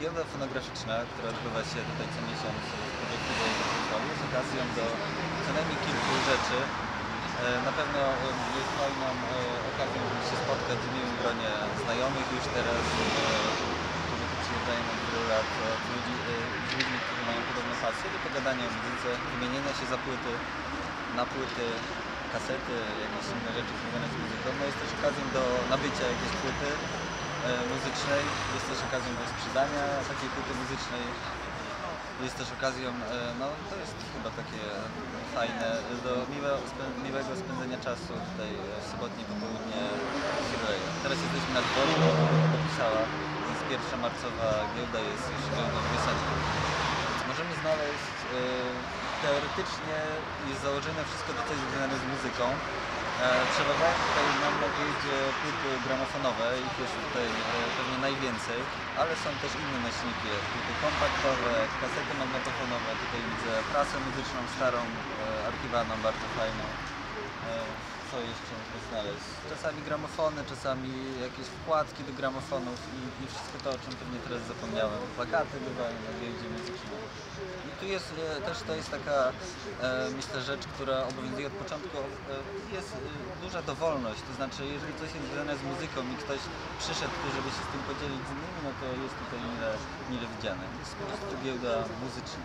giełda fonograficzna, która odbywa się tutaj co miesiąc w Projektowej Wrocławiu, jest okazją do co najmniej kilku rzeczy. E, Na pewno e, jest fajną e, okazją, żeby się spotkać w miłym gronie znajomych już teraz, którzy tu przyjeżdżają od wielu lat, ludzi, e, z ludźmi, którzy mają podobne pasje, do pogadania o muzyce, wymienienia się za płyty, na płyty, kasety, jakieś inne rzeczy związane z muzyką. No jest też okazją do nabycia jakiejś płyty muzycznej, jest też okazją do sprzedania takiej płyty muzycznej. Jest też okazją, e, no to jest chyba takie fajne, do miłego, miłego spędzenia czasu tutaj e, w sobotnie popołudnie w. Teraz jesteśmy na dworzu, jak dopisała, więc pierwsza marcowa giełda jest już giełdą wiosenną. Możemy znaleźć, e, teoretycznie jest założone wszystko to, co jest związane z muzyką. E, Przeważają tutaj nam na giełdzie płyty gramofonowe, ich jest tutaj e, pewnie najwięcej, ale są też inne nośniki, płyty kompaktowe, kasety magnetofonowe, tutaj widzę prasę muzyczną starą, e, archiwalną, bardzo fajną. Jeszcze można znaleźć? Czasami gramofony, czasami jakieś wkładki do gramofonów i, i wszystko to, o czym pewnie teraz zapomniałem. Plakaty bywają na giełdzie muzycznej. I tu jest e, też to jest taka, e, myślę, rzecz, która obowiązuje od początku. E, jest duża dowolność, to znaczy jeżeli coś jest związane z muzyką i ktoś przyszedł tu, żeby się z tym podzielić z innymi, no to jest tutaj mile, mile widziane. Jest po prostu giełda muzyczna.